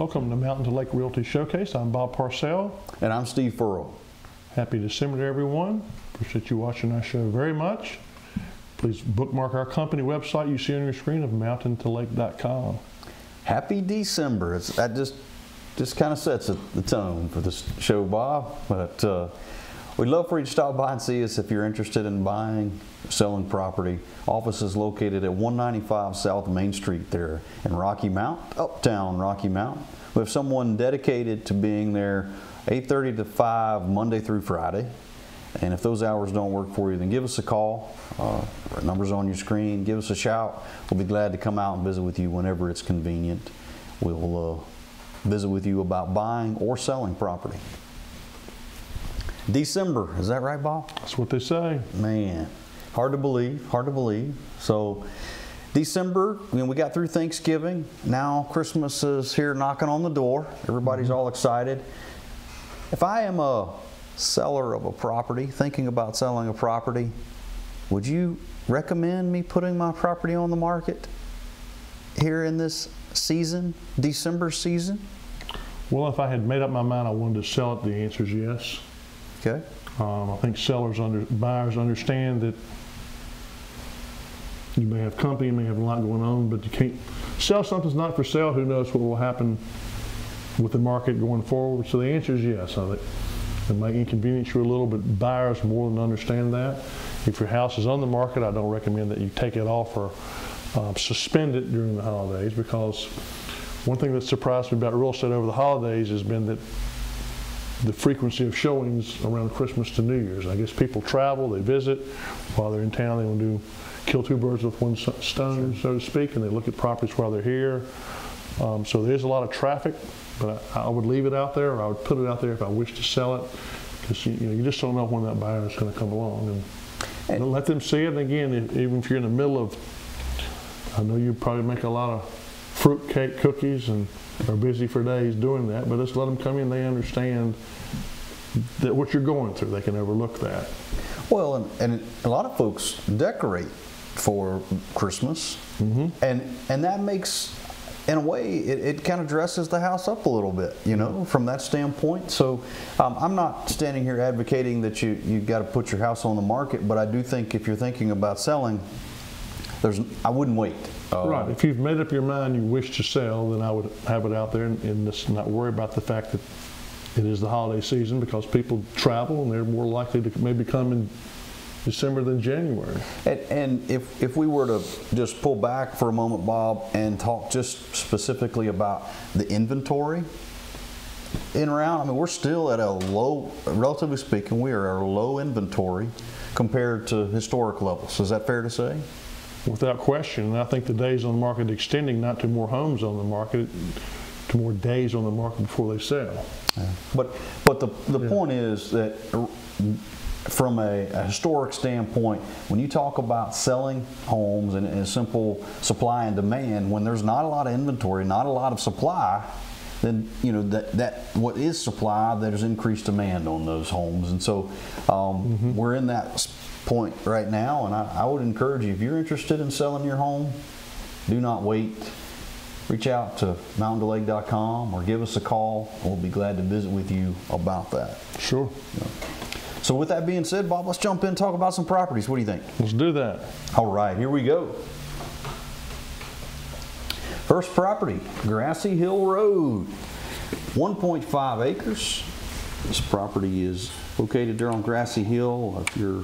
Welcome to Mountain to Lake Realty Showcase. I'm Bob Parcell. And I'm Steve Furrow. Happy December to everyone. Appreciate you watching our show very much. Please bookmark our company website you see on your screen of mountaintolake.com. Happy December. It's, that just just kind of sets the tone for this show, Bob. But uh, we'd love for you to stop by and see us if you're interested in buying, selling property. Office is located at 195 South Main Street there in Rocky Mount, uptown Rocky Mount. We have someone dedicated to being there 8.30 to 5 Monday through Friday. And if those hours don't work for you, then give us a call. Uh, our number's on your screen. Give us a shout. We'll be glad to come out and visit with you whenever it's convenient. We'll uh, visit with you about buying or selling property. December, is that right, Bob? That's what they say. Man, hard to believe, hard to believe. So, December, I mean, we got through Thanksgiving. Now Christmas is here knocking on the door. Everybody's mm-hmm. all excited. If I am a seller of a property, thinking about selling a property, would you recommend me putting my property on the market here in this season, December season? Well, if I had made up my mind I wanted to sell it, the answer is yes. Okay. Um, I think sellers, under, buyers understand that you may have company, you may have a lot going on, but you can't sell something's not for sale. Who knows what will happen with the market going forward? So the answer is yes. I think it may inconvenience you a little, but buyers more than understand that. If your house is on the market, I don't recommend that you take it off or uh, suspend it during the holidays because one thing that surprised me about real estate over the holidays has been that the frequency of showings around Christmas to New Year's. I guess people travel, they visit while they're in town. They want to do kill two birds with one stone, so to speak, and they look at properties while they're here. Um, so there's a lot of traffic, but I, I, would leave it out there, or I would put it out there if I wish to sell it, because you, you, know you just don't know when that buyer is going to come along, and, and let them see it. And again, if, even if you're in the middle of, I know you probably make a lot of fruit cake cookies and are busy for days doing that, but just let them come in. They understand that what you're going through. They can overlook that. Well, and, and a lot of folks decorate for Christmas, mm-hmm. and and that makes in a way, it, it kind of dresses the house up a little bit, you know, from that standpoint. So um, I'm not standing here advocating that you you got to put your house on the market, but I do think if you're thinking about selling, there's I wouldn't wait. Uh, right. If you've made up your mind you wish to sell, then I would have it out there and, and just not worry about the fact that it is the holiday season because people travel and they're more likely to maybe come in December than January. And, and, if, if we were to just pull back for a moment, Bob, and talk just specifically about the inventory in round, I mean, we're still at a low, relatively speaking, we are at a low inventory compared to historic levels. Is that fair to say? Without question. And I think the days on the market extending not to more homes on the market, to more days on the market before they sell. Yeah. But but the the yeah. point is that from a, a, historic standpoint, when you talk about selling homes and, and simple supply and demand, when there's not a lot of inventory, not a lot of supply, then you know that that what is supply, there's increased demand on those homes, and so um, mm-hmm. we're in that point right now. And I, I would encourage you if you're interested in selling your home, do not wait. Reach out to mountaintolake.com or give us a call. We'll be glad to visit with you about that. Sure. Yeah. So with that being said, Bob, let's jump in and talk about some properties. What do you think? Let's do that. All right, here we go. First property, Grassy Hill Road, 1.5 acres. This property is located there on Grassy Hill. If you're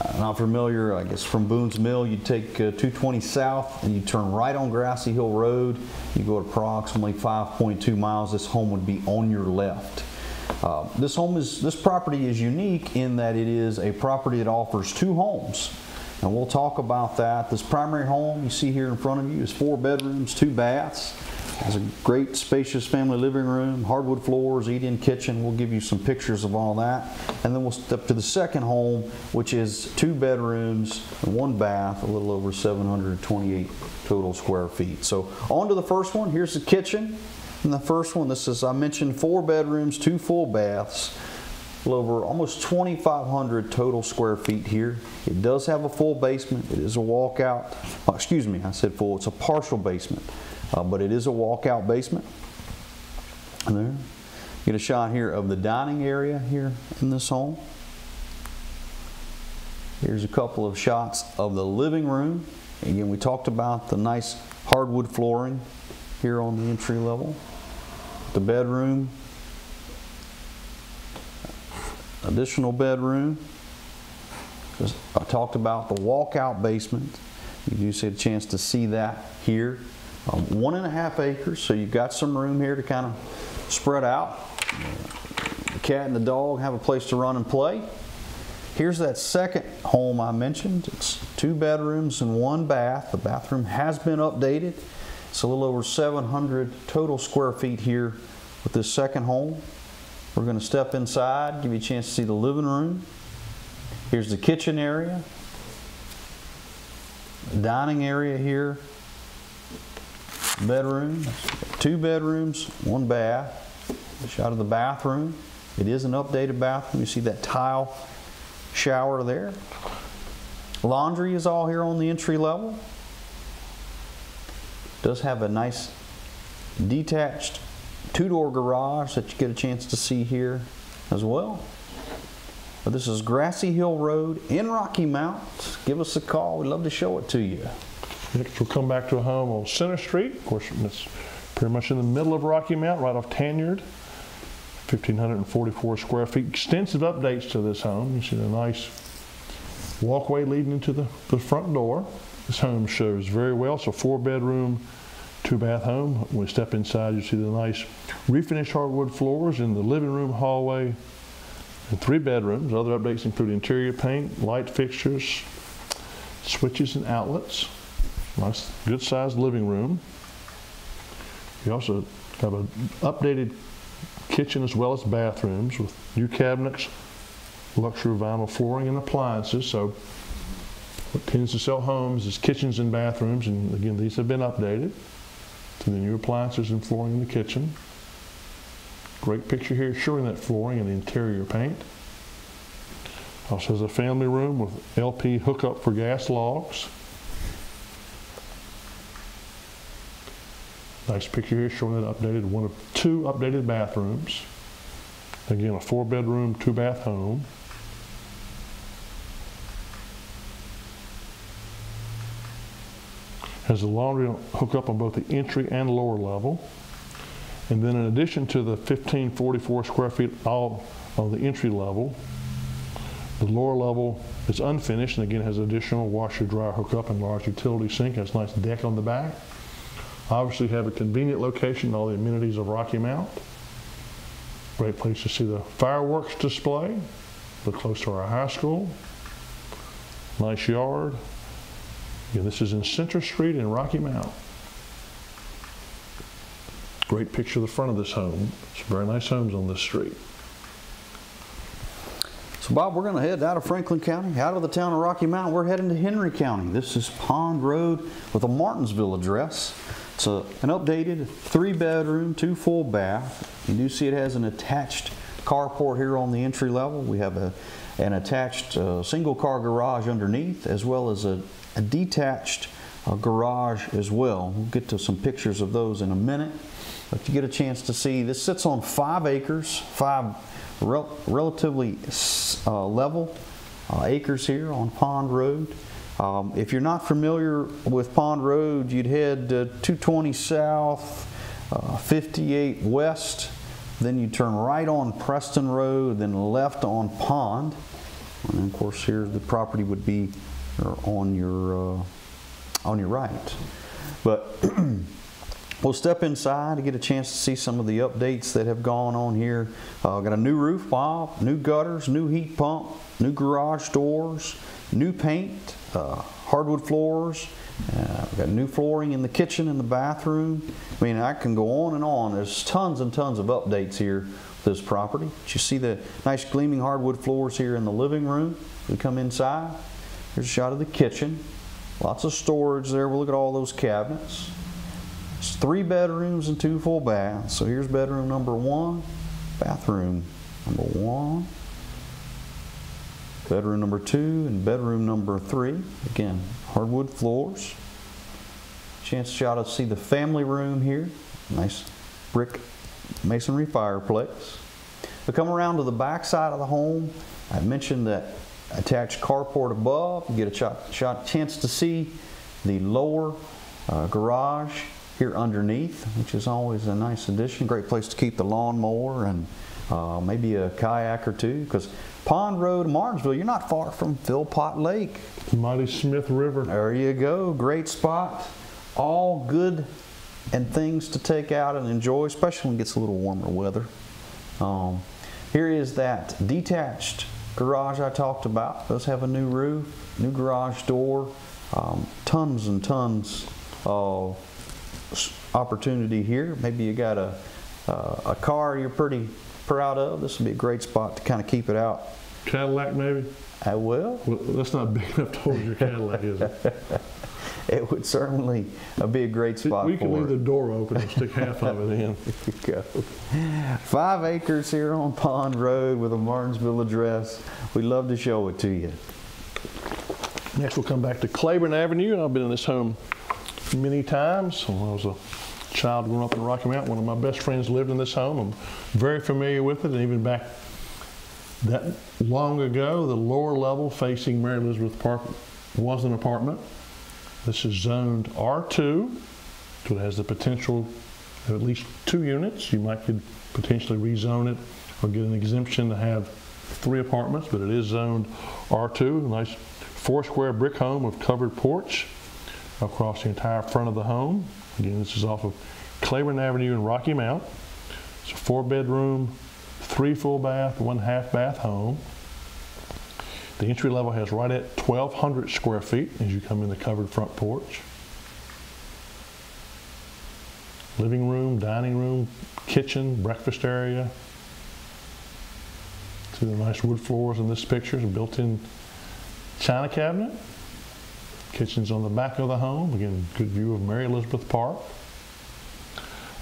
uh, not familiar, I guess from Boones Mill, you take uh, 220 south and you turn right on Grassy Hill Road. You go approximately 5.2 miles. This home would be on your left. Uh, this home is this property is unique in that it is a property that offers two homes. And we'll talk about that. This primary home you see here in front of you is four bedrooms, two baths. Has a great spacious family living room, hardwood floors, eat-in kitchen. We'll give you some pictures of all that. And then we'll step to the second home, which is two bedrooms one bath, a little over 728 total square feet. So on to the first one. Here's the kitchen. And the first one, this is, I mentioned four bedrooms, two full baths, a little over almost 2,500 total square feet here. It does have a full basement. It is a walkout. Oh, excuse me, I said full. It's a partial basement, uh, but it is a walkout basement. There. Get a shot here of the dining area here in this home. Here's a couple of shots of the living room. Again, we talked about the nice hardwood flooring here on the entry level. The bedroom, additional bedroom. I talked about the walkout basement. You do see a chance to see that here. Um, one and a half acres, so you've got some room here to kind of spread out. The cat and the dog have a place to run and play. Here's that second home I mentioned. It's two bedrooms and one bath. The bathroom has been updated. It's a little over 700 total square feet here with this second home. We're going to step inside, give you a chance to see the living room. Here's the kitchen area, dining area here, bedroom, two bedrooms, one bath. Shot of the bathroom. It is an updated bathroom. You see that tile shower there. Laundry is all here on the entry level. Does have a nice detached two-door garage that you get a chance to see here as well. But this is Grassy Hill Road in Rocky Mount. Give us a call. We'd love to show it to you. Next, we'll come back to a home on Center Street. Of course, it's pretty much in the middle of Rocky Mount, right off Tanyard. 1,544 square feet. Extensive updates to this home. You see the nice walkway leading into the, the front door. This home shows very well. A four bedroom, two bath home. When we step inside, you see the nice refinished hardwood floors in the living room, hallway, and three bedrooms. Other updates include interior paint, light fixtures, switches and outlets. Nice, good sized living room. You also have an updated kitchen as well as bathrooms with new cabinets, luxury vinyl flooring, and appliances. So, what tends to sell homes is kitchens and bathrooms, and again, these have been updated to the new appliances and flooring in the kitchen. Great picture here showing that flooring and the interior paint. Also has a family room with LP hookup for gas logs. Nice picture here showing that updated one of two updated bathrooms. Again, a four bedroom, two bath home. Has a laundry hookup on both the entry and lower level. And then in addition to the 1544 square feet all on the entry level, the lower level is unfinished and again has additional washer dryer hookup and large utility sink. Has a nice deck on the back. Obviously have a convenient location, all the amenities of Rocky Mount. Great place to see the fireworks display. Look close to our high school. Nice yard. Again, this is in Center Street in Rocky Mount. Great picture of the front of this home. Some very nice homes on this street. So, Bob, we're going to head out of Franklin County, out of the town of Rocky Mount. We're heading to Henry County. This is Pond Road with a Martinsville address. It's a, an updated three bedroom, two full bath. You do see it has an attached carport here on the entry level. We have a, an attached uh, single car garage underneath, as well as a, a detached uh, garage as well. We'll get to some pictures of those in a minute. But you get a chance to see, this sits on five acres, five rel relatively uh, level uh, acres here on Pond Road. Um, if you're not familiar with Pond Road, you'd head uh, 220 south, uh, 58 west, then you turn right on Preston Road, then left on Pond. And of course, here the property would be on your uh, on your right. But We'll step inside to get a chance to see some of the updates that have gone on here. Uh, got a new roof, Bob, new gutters, new heat pump, new garage doors, new paint, uh, hardwood floors. Uh, got new flooring in the kitchen and the bathroom. I mean, I can go on and on. There's tons and tons of updates here this property. But you see the nice gleaming hardwood floors here in the living room. We come inside. Here's a shot of the kitchen. Lots of storage there. We'll look at all those cabinets. It's three bedrooms and two full baths. So here's bedroom number one, bathroom number one, bedroom number two, and bedroom number three. Again, hardwood floors. Chance shot to see the family room here. Nice brick masonry fireplace. We come around to the back side of the home. I mentioned that attached carport above. You get a shot, shot chance to see the lower uh, garage here underneath, which is always a nice addition. Great place to keep the lawnmower and uh, maybe a kayak or two. Because Pond Road, Martinsville, you're not far from Philpott Lake. Mighty Smith River. There you go. Great spot. All good and things to take out and enjoy, especially when it gets a little warmer weather. Um, here is that detached garage I talked about. Does have a new roof, new garage door, um, tons and tons of opportunity here. Maybe you got a, uh, a car you're pretty proud of. This would be a great spot to kind of keep it out. Cadillac, maybe? I will. Well, that's not big enough to hold your Cadillac, is it? It would certainly uh, be a great spot we can leave it. the door open and stick half of it in. There you go. Five acres here on Pond Road with a Martinsville address. We'd love to show it to you. Next, we'll come back to Claiborne Avenue, I've been in this home many times. When I was a child growing up in Rocky Mount, one of my best friends lived in this home. I'm very familiar with it, and even back that long ago, the lower level facing Mary Elizabeth Park was an apartment. This is zoned R2, so it has the potential of at least two units. You might could potentially rezone it or get an exemption to have three apartments, but it is zoned R2. A nice four square brick home with covered porch across the entire front of the home. Again, this is off of Claiborne Avenue in Rocky Mount. It's a four bedroom, three full bath, one half bath home. The entry level has right at 1,200 square feet as you come in the covered front porch. Living room, dining room, kitchen, breakfast area. See the nice wood floors in this picture, a built-in china cabinet. Kitchen's on the back of the home. Again, good view of Mary Elizabeth Park.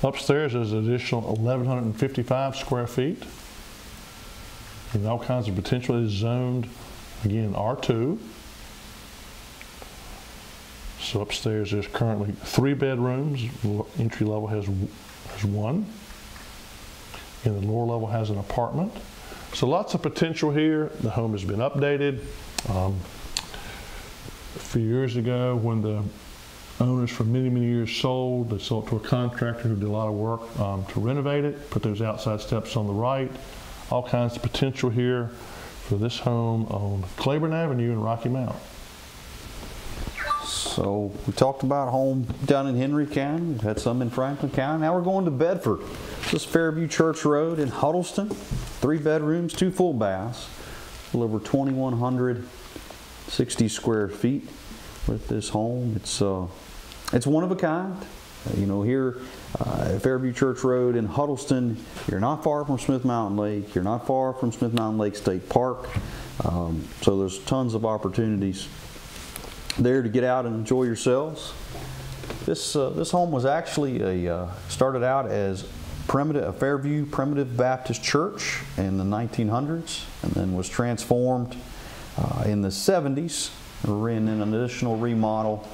Upstairs is an additional 1,155 square feet. And all kinds of potential is zoned, again, R2. So upstairs there's currently three bedrooms. Entry level has, has one. And the lower level has an apartment. So lots of potential here. The home has been updated. Um, a few years ago, when the owners for many, many years sold, they sold to a contractor who did a lot of work um, to renovate it, put those outside steps on the right. All kinds of potential here for this home on Claiborne Avenue in Rocky Mount. So we talked about home down in Henry County, We've had some in Franklin County. Now we're going to Bedford. This is Fairview Church Road in Huddleston. Three bedrooms, two full baths, a little over 2,160 square feet with this home. It's uh, it's one of a kind. Uh, you know, here uh, at Fairview Church Road in Huddleston, you're not far from Smith Mountain Lake. You're not far from Smith Mountain Lake State Park. Um, so there's tons of opportunities there to get out and enjoy yourselves. This uh, this home was actually a uh, started out as primitive a Fairview Primitive Baptist Church in the 1900s, and then was transformed uh, in the 70s. in an additional remodel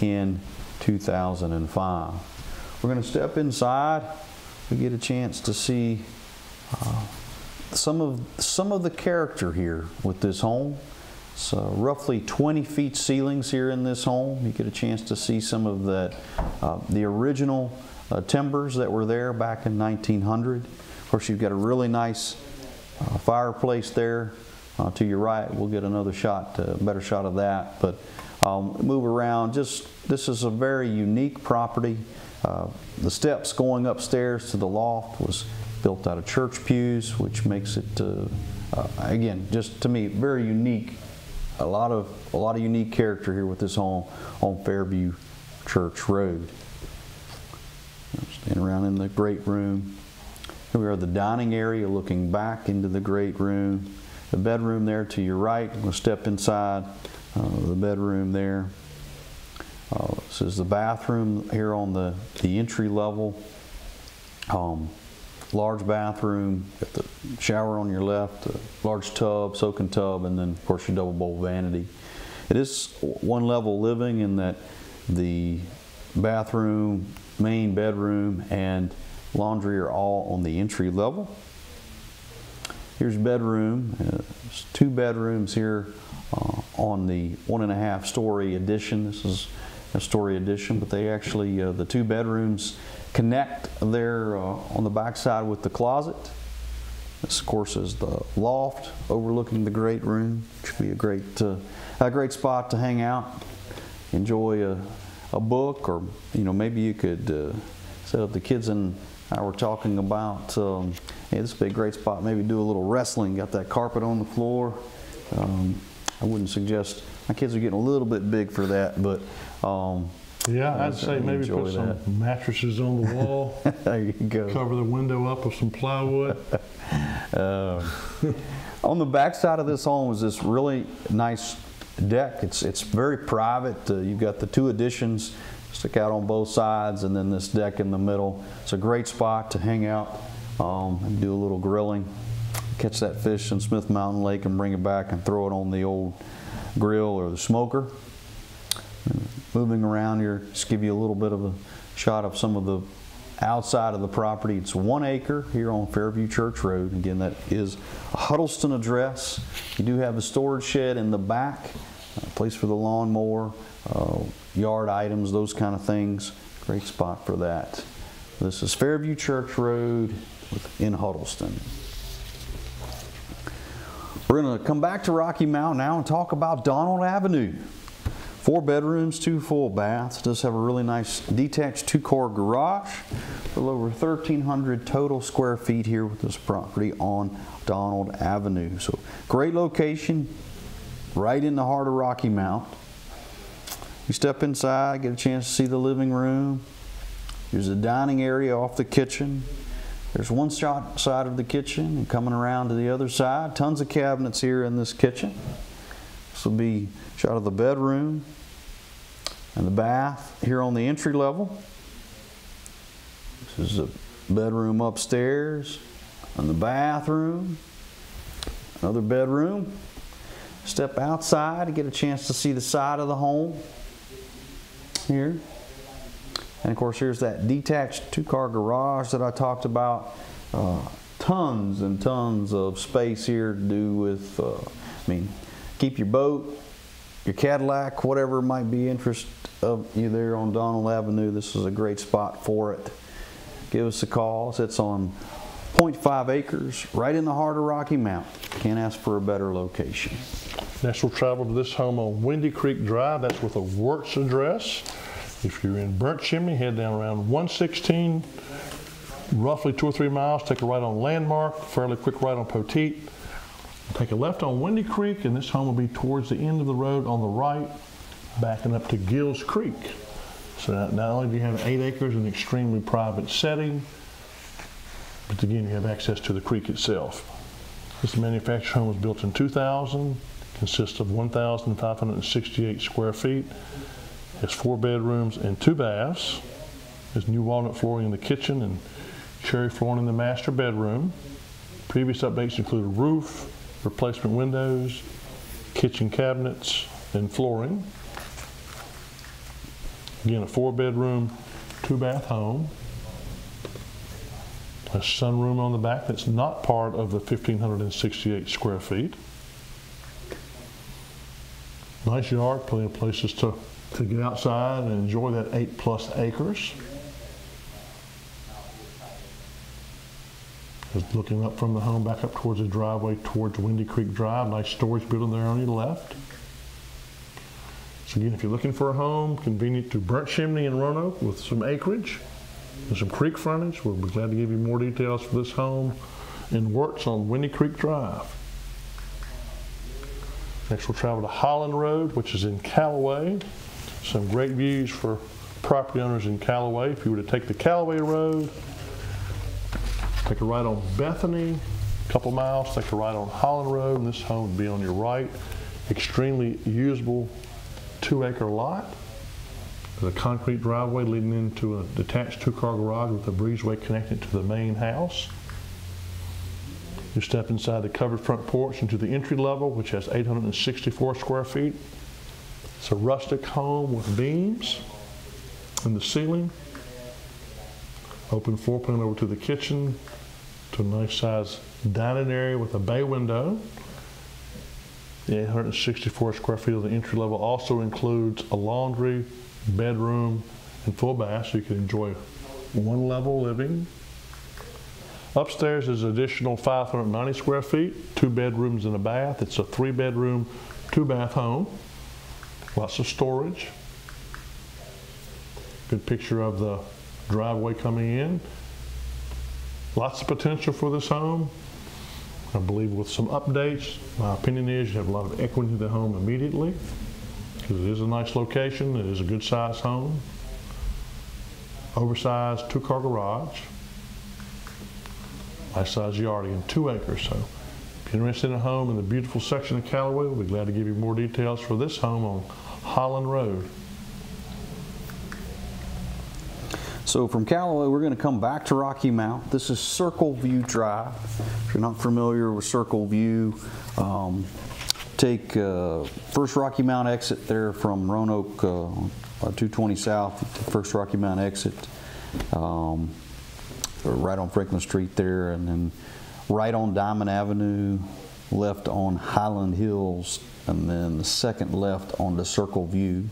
in 2005. We're going to step inside. We get a chance to see uh, some of some of the character here with this home. So roughly 20 feet ceilings here in this home. You get a chance to see some of the, uh, the original uh, timbers that were there back in 1900. Of course, you've got a really nice uh, fireplace there uh, to your right. We'll get another shot, uh, better shot of that. But um, move around. Just this is a very unique property. Uh, the steps going upstairs to the loft was built out of church pews, which makes it again just to me very unique a lot of a lot of unique character here with this home on Fairview Church Road. Stand around in the great room. Here we are the dining area looking back into the great room. The bedroom there to your right. We'll step inside uh, the bedroom there. Uh, this is the bathroom here on the, the entry level. Um, large bathroom, got the shower on your left, large tub, soaking tub, and then of course your double bowl vanity. It is one level living in that the bathroom, main bedroom, and laundry are all on the entry level. Here's bedroom. Uh, there's two bedrooms here uh, on the one and a half story addition. This is a story addition, but they actually, uh, the two bedrooms connect there uh, on the back side with the closet. This, of course, is the loft overlooking the great room. Should be a great, uh, a great spot to hang out, enjoy a, a book, or you know maybe you could uh, set up the kids and I were talking about. Um, hey, this would be a great spot. Maybe do a little wrestling. Got that carpet on the floor. Um, I wouldn't suggest. My kids are getting a little bit big for that, but um, Yeah, I'd say maybe put some mattresses on the wall, there you go. cover the window up with some plywood. Uh, on the back side of this home is this really nice deck. It's it's very private. Uh, you've got the two additions stick out on both sides, and then this deck in the middle. It's a great spot to hang out um, and do a little grilling. Catch that fish in Smith Mountain Lake and bring it back and throw it on the old grill or the smoker. And moving around here, just give you a little bit of a shot of some of the outside of the property. It's one acre here on Fairview Church Road. Again, that is a Huddleston address. You do have a storage shed in the back, a place for the lawnmower, uh, yard items, those kind of things. Great spot for that. This is Fairview Church Road in Huddleston. We're going to come back to Rocky Mount now and talk about Donald Avenue. Four bedrooms, two full baths. Does have a really nice detached two-car garage. A little over 1,300 total square feet here with this property on Donald Avenue. So great location, right in the heart of Rocky Mount. You step inside, get a chance to see the living room. There's a dining area off the kitchen. There's one shot side of the kitchen and coming around to the other side. Tons of cabinets here in this kitchen. This will be shot of the bedroom and the bath here on the entry level. This is a bedroom upstairs and the bathroom. Another bedroom. Step outside to get a chance to see the side of the home here. And of course, here's that detached two car garage that I talked about. Uh, tons and tons of space here to do with, uh, I mean, keep your boat, your Cadillac, whatever might be interest of you there on Donald Avenue. This is a great spot for it. Give us a call. It's on 0.5 acres, right in the heart of Rocky Mount. Can't ask for a better location. Next, we'll travel to this home on Windy Creek Drive. That's with a Wirtz address. If you're in Burnt Chimney, head down around 116, roughly two or three miles. Take a right on Landmark, fairly quick right on Poteet. Take a left on Windy Creek, and this home will be towards the end of the road on the right, backing up to Gills Creek. So not, only do you have eight acres in an extremely private setting, but again, you have access to the creek itself. This manufactured home was built in 2000, consists of 1,568 square feet, has four bedrooms and two baths, has new walnut flooring in the kitchen and cherry flooring in the master bedroom. Previous updates include a roof, replacement windows, kitchen cabinets, and flooring. Again, a four bedroom, two bath home. A sunroom on the back that's not part of the 1,568 square feet. Nice yard, plenty of places to, to get outside and enjoy that eight plus acres. Just looking up from the home back up towards the driveway towards Windy Creek Drive. Nice storage building there on your left. So again, if you're looking for a home convenient to Burnt Chimney in Roanoke with some acreage and some creek frontage, we'll be glad to give you more details for this home in Wirtz on Windy Creek Drive. Next, we'll travel to Holland Road, which is in Callaway. Some great views for property owners in Callaway. If you were to take the Callaway Road, take a right on Bethany, a couple miles, take a right on Holland Road, and this home would be on your right. Extremely usable two acre lot. There's a concrete driveway leading into a detached two car garage with a breezeway connected to the main house. You step inside the covered front porch into the entry level, which has 864 square feet. It's a rustic home with beams in the ceiling. Open floor plan over to the kitchen, to a nice size dining area with a bay window. The 864 square feet of the entry level also includes a laundry, bedroom, and full bath, so you can enjoy one level living. Upstairs is additional 590 square feet, two bedrooms and a bath. It's a three bedroom, two bath home. Lots of storage. Good picture of the driveway coming in. Lots of potential for this home. I believe with some updates, my opinion is you have a lot of equity in the home immediately because it is a nice location. It is a good sized home. Oversized two car garage. Nice sized yard, again, two acres. So if you're interested in a home in the beautiful section of Callaway, we'll be glad to give you more details for this home on Holland Road. So from Callaway, we're going to come back to Rocky Mount. This is Circle View Drive. If you're not familiar with Circle View, um, take uh, first Rocky Mount exit there from Roanoke, uh, 220 South, first Rocky Mount exit, um, right on Franklin Street there, and then right on Diamond Avenue, left on Highland Hills, and then the second left on the Circle View.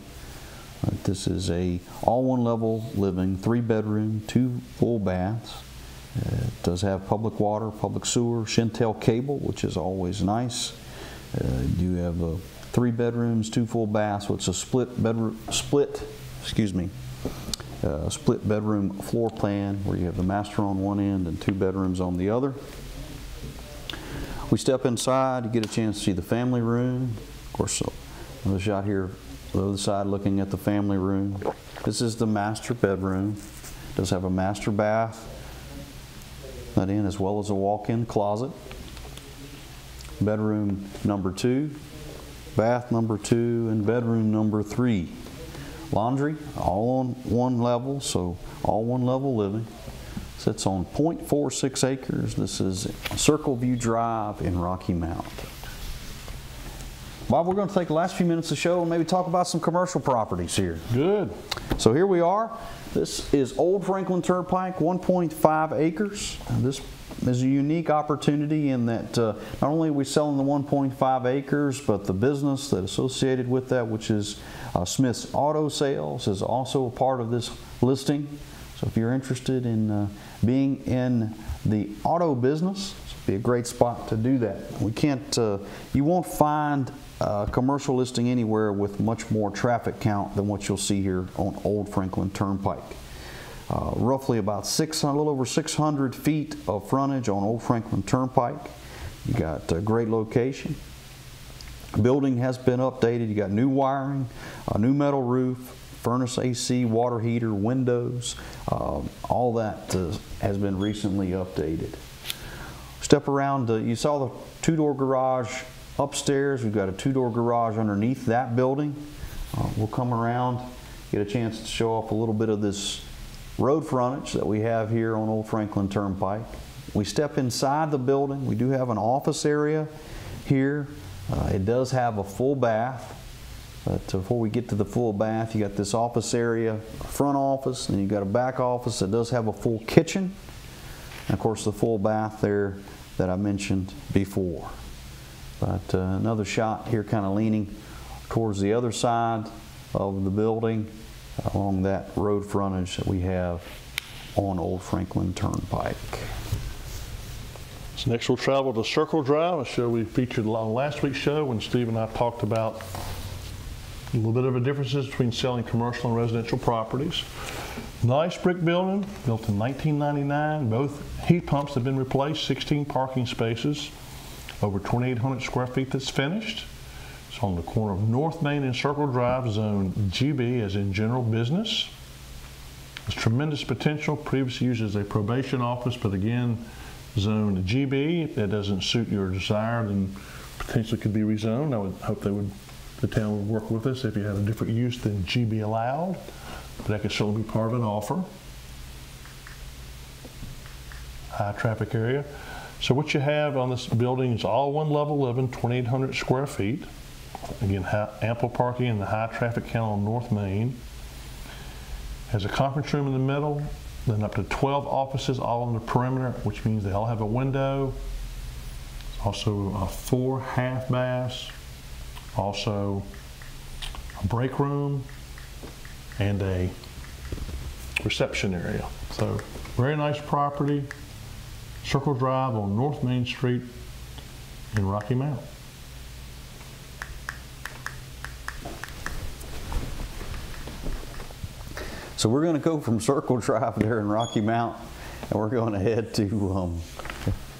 Uh, This is a all one level living, three bedroom, two full baths. It does have public water, public sewer, Shentel cable, which is always nice. Uh, You have uh, three bedrooms, two full baths, so it's a split bedroom, split, excuse me, uh, split bedroom floor plan where you have the master on one end and two bedrooms on the other. We step inside, you get a chance to see the family room. Of course, uh, another shot here, the other side looking at the family room. This is the master bedroom. Does have a master bath let in as well as a walk-in closet. Bedroom number two, bath number two, and bedroom number three. Laundry, all on one level, so all one level living. Sits on 0.46 acres. This is Circle View Drive in Rocky Mount. Bob, we're going to take the last few minutes of the show and maybe talk about some commercial properties here. Good. So here we are. This is Old Franklin Turnpike, 1.5 acres. This is a unique opportunity in that uh, not only are we selling the 1.5 acres, but the business that associated with that, which is uh, Smith's Auto Sales, is also a part of this listing. So if you're interested in uh, being in the auto business, be a great spot to do that. We can't, uh, you won't find a commercial listing anywhere with much more traffic count than what you'll see here on Old Franklin Turnpike. Uh, roughly about six, a little over 600 feet of frontage on Old Franklin Turnpike. You got a great location. Building has been updated. You got new wiring, a new metal roof, furnace AC, water heater, windows. Um, all that uh, has been recently updated. Step around, uh, you saw the two-door garage upstairs. We've got a two-door garage underneath that building. Uh, we'll come around, get a chance to show off a little bit of this road frontage that we have here on Old Franklin Turnpike. We step inside the building. We do have an office area here. Uh, it does have a full bath. But before we get to the full bath, you got this office area, front office, and you got a back office that does have a full kitchen. And of course, the full bath there that I mentioned before. But uh, another shot here, kind of leaning towards the other side of the building along that road frontage that we have on Old Franklin Turnpike. So next we'll travel to Circle Drive, a show we featured on last week's show when Steve and I talked about a little bit of a differences between selling commercial and residential properties. Nice brick building, built in 1999. Both heat pumps have been replaced, 16 parking spaces, over 2,800 square feet that's finished. It's on the corner of North Main and Circle Drive, zone GB, as in general business. There's tremendous potential, previously used as a probation office, but again, zone GB. If that doesn't suit your desire, then potentially could be rezoned. I would hope they would, the town would work with us if you had a different use than GB allowed. But that could still be part of an offer. High traffic area. So what you have on this building is all one level living, 2,800 square feet. Again, ha- ample parking in the high traffic count on North Main. Has a conference room in the middle, then up to 12 offices all on the perimeter, which means they all have a window. Also, uh, four half baths, also a break room, and a reception area. So, very nice property. Circle Drive on North Main Street in Rocky Mount. So we're going to go from Circle Drive there in Rocky Mount, and we're going to head to um,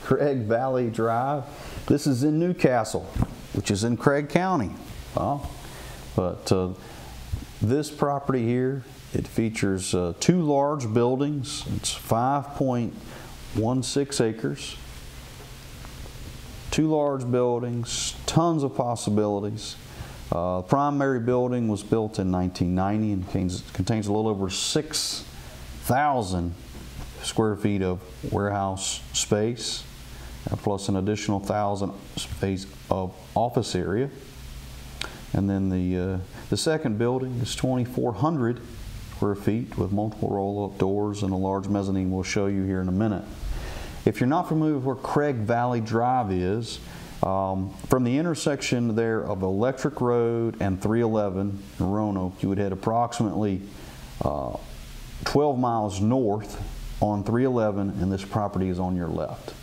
Craig Valley Drive. This is in New Castle, which is in Craig County. Well, but uh, this property here, it features uh, two large buildings. It's 5.16 acres. Two large buildings, tons of possibilities. Uh, primary building was built in 1990 and contains, contains a little over 6,000 square feet of warehouse space, plus an additional thousand space of office area. And then the uh, the second building is 2,400 square feet with multiple roll-up doors and a large mezzanine. We'll show you here in a minute. If you're not familiar with where Craig Valley Drive is, um, from the intersection there of Electric Road and 311 in Roanoke, you would head approximately uh, 12 miles north on 311, and this property is on your left.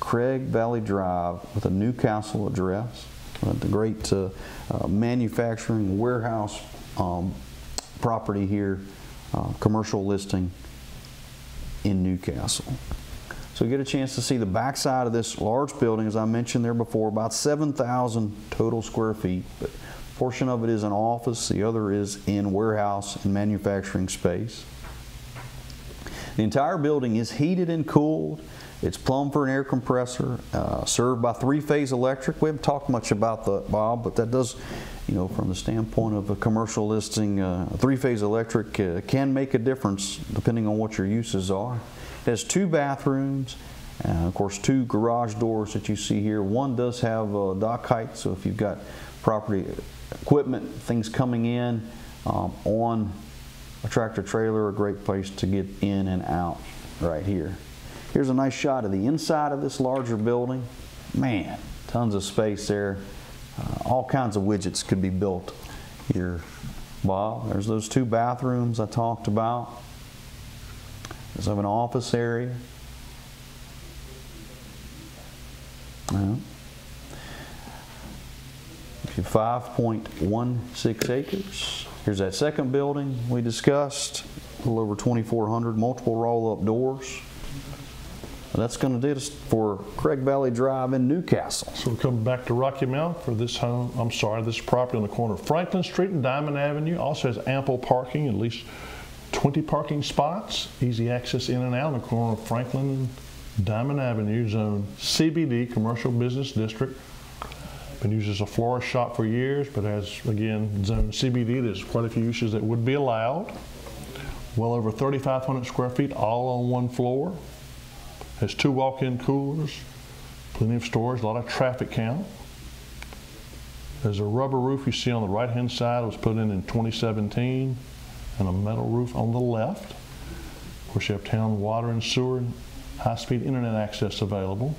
Craig Valley Drive with a New Castle address, uh, the great uh, uh, manufacturing warehouse um, property here, uh, commercial listing in New Castle. So you get a chance to see the backside of this large building, as I mentioned there before, about 7,000 total square feet. But a portion of it is an office, the other is in warehouse and manufacturing space. The entire building is heated and cooled. It's plumbed for an air compressor, uh, served by three-phase electric. We haven't talked much about that, Bob, but that does, you know, from the standpoint of a commercial listing, uh, three-phase electric uh, can make a difference depending on what your uses are. It has two bathrooms, and of course two garage doors that you see here. One does have uh, dock height, so if you've got property equipment, things coming in um, on a tractor trailer, a great place to get in and out right here. Here's a nice shot of the inside of this larger building. Man, tons of space there. Uh, all kinds of widgets could be built here, Bob. There's those two bathrooms I talked about. There's an office area. Uh, 5.16 acres. Here's that second building we discussed, a little over 2,400, multiple roll-up doors. That's going to do it for Craig Valley Drive in New Castle. So we come back to Rocky Mount for this home, I'm sorry, this property on the corner of Franklin Street and Diamond Avenue. Also has ample parking, at least 20 parking spots, easy access in and out on the corner of Franklin and Diamond Avenue, zone CBD, Commercial Business District. Been used as a florist shop for years, but as, again, zone CBD, there's quite a few uses that would be allowed. Well over 3,500 square feet, all on one floor. Has two walk-in coolers, plenty of storage, a lot of traffic count. There's a rubber roof you see on the right-hand side. It was put in in 2017 and a metal roof on the left. Of course, you have town water and sewer high-speed internet access available.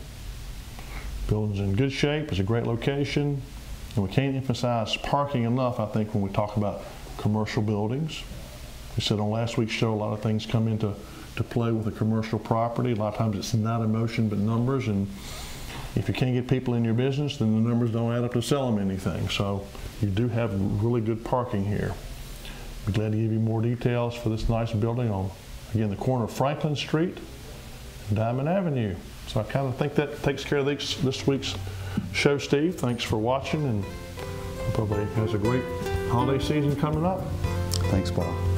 Building's in good shape. It's a great location. And we can't emphasize parking enough, I think, when we talk about commercial buildings. We said on last week's show, a lot of things come into to play with a commercial property. A lot of times it's not emotion, but numbers. And if you can't get people in your business, then the numbers don't add up to sell them anything. So you do have really good parking here. Be glad to give you more details for this nice building on, again, the corner of Franklin Street and Diamond Avenue. So I kind of think that takes care of this, this week's show, Steve. Thanks for watching and hope everybody has a great holiday season coming up. Thanks, Bob.